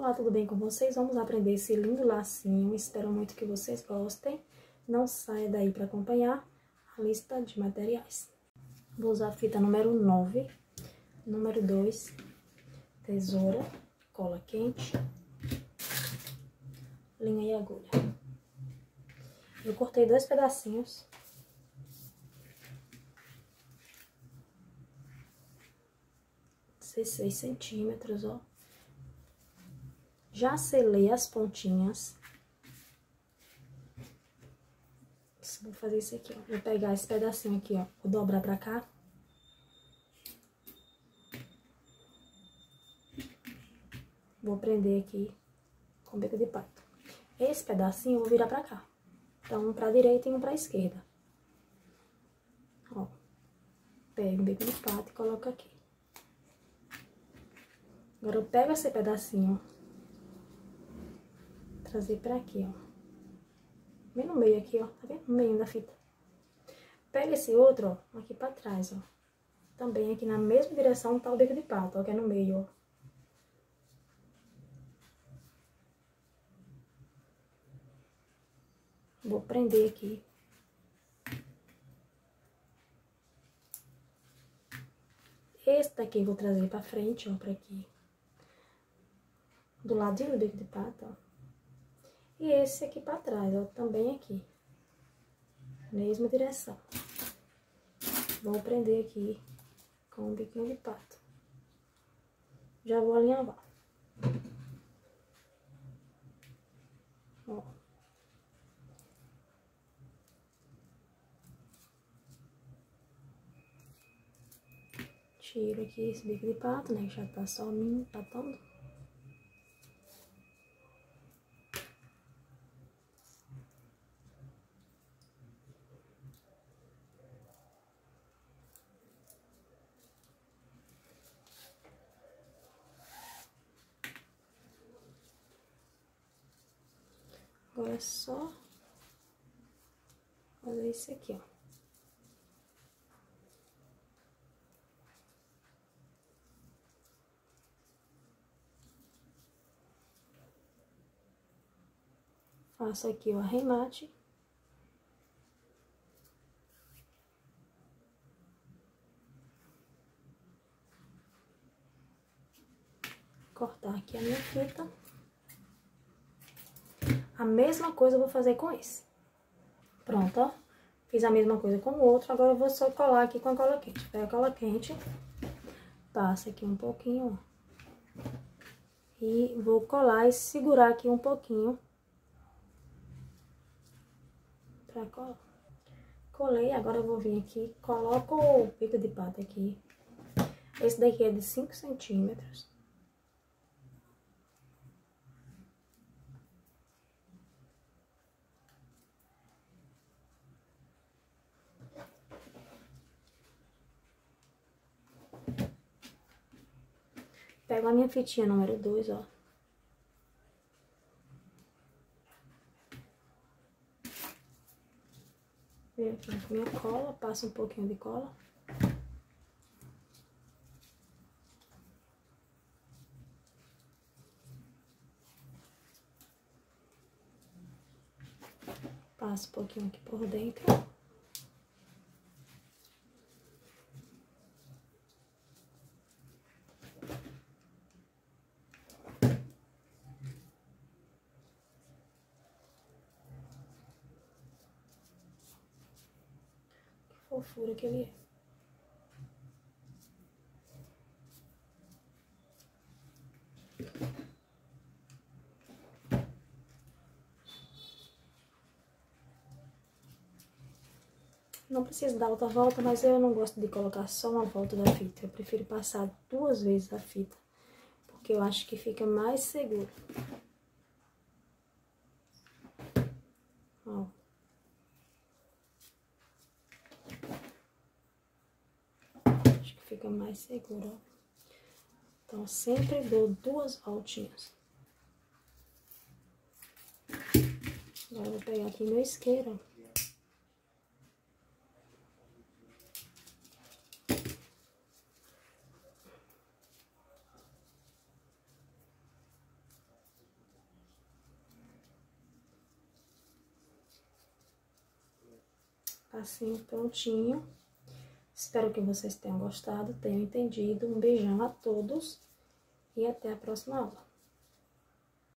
Olá, tudo bem com vocês? Vamos aprender esse lindo lacinho. Espero muito que vocês gostem. Não saia daí para acompanhar a lista de materiais. Vou usar a fita número 9, número 2, tesoura, cola quente, linha e agulha. Eu cortei dois pedacinhos. Dezesseis centímetros, ó. Já selei as pontinhas. Vou fazer isso aqui, ó. Vou pegar esse pedacinho aqui, ó. Vou dobrar pra cá. Vou prender aqui com bico de pato. Esse pedacinho eu vou virar pra cá. Então, um pra direita e um pra esquerda. Ó. Pego o bico de pato e coloco aqui. Agora, eu pego esse pedacinho trazer pra aqui, ó. Bem no meio aqui, ó. Tá vendo? No meio da fita. Pega esse outro, ó, aqui pra trás, ó. Também aqui na mesma direção tá o bico de pato, ó, que é no meio, ó. Vou prender aqui. Esse daqui eu vou trazer pra frente, ó, pra aqui. Do ladinho do bico de pato, ó. E esse aqui pra trás, ó, também aqui. Mesma direção. Vou prender aqui com um biquinho de pato. Já vou alinhavar. Ó. Tiro aqui esse bico de pato, né, já tá só me empatando. Agora é só fazer isso aqui, ó. Faço aqui o arremate. Cortar aqui a minha fita. A mesma coisa eu vou fazer com esse. Pronto, ó. Fiz a mesma coisa com o outro, agora eu vou só colar aqui com a cola quente. Pega a cola quente, passa aqui um pouquinho, ó. E vou colar e segurar aqui um pouquinho. Pra colar. Colei, agora eu vou vir aqui, coloco o pico de pata aqui. Esse daqui é de 5 centímetros. Pego a minha fitinha número 2, ó. Venho aqui com minha cola, passo um pouquinho de cola. Passo um pouquinho aqui por dentro. Fofura que ele é. Não precisa dar outra volta, mas eu não gosto de colocar só uma volta da fita. Eu prefiro passar duas vezes a fita, porque eu acho que fica mais seguro. Ó. fica mais segura, ó. Então, sempre dou duas voltinhas. Agora, vou pegar aqui meu isqueiro. Assim, prontinho. Espero que vocês tenham gostado, tenham entendido. Um beijão a todos e até a próxima aula.